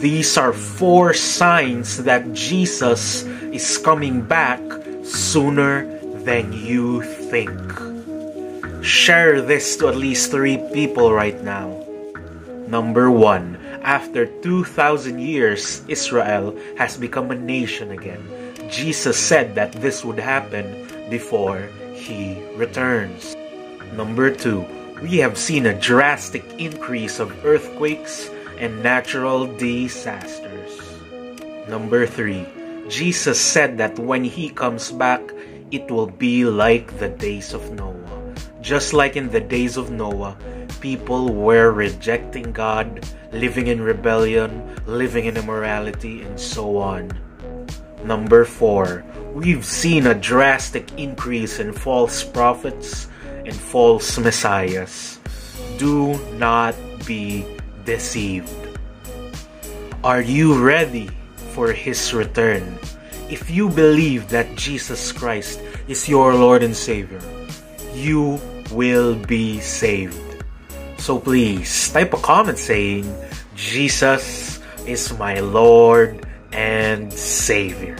These are four signs that Jesus is coming back sooner than you think. Share this to at least three people right now. Number one, after 2,000 years, Israel has become a nation again. Jesus said that this would happen before he returns. Number two, we have seen a drastic increase of earthquakes and natural disasters. Number three, Jesus said that when he comes back, it will be like the days of Noah. Just like in the days of Noah, people were rejecting God, living in rebellion, living in immorality, and so on. Number four, we've seen a drastic increase in false prophets and false messiahs. Do not be deceived. Are you ready for His return? If you believe that Jesus Christ is your Lord and Savior, you will be saved. So please type a comment saying, Jesus is my Lord and Savior.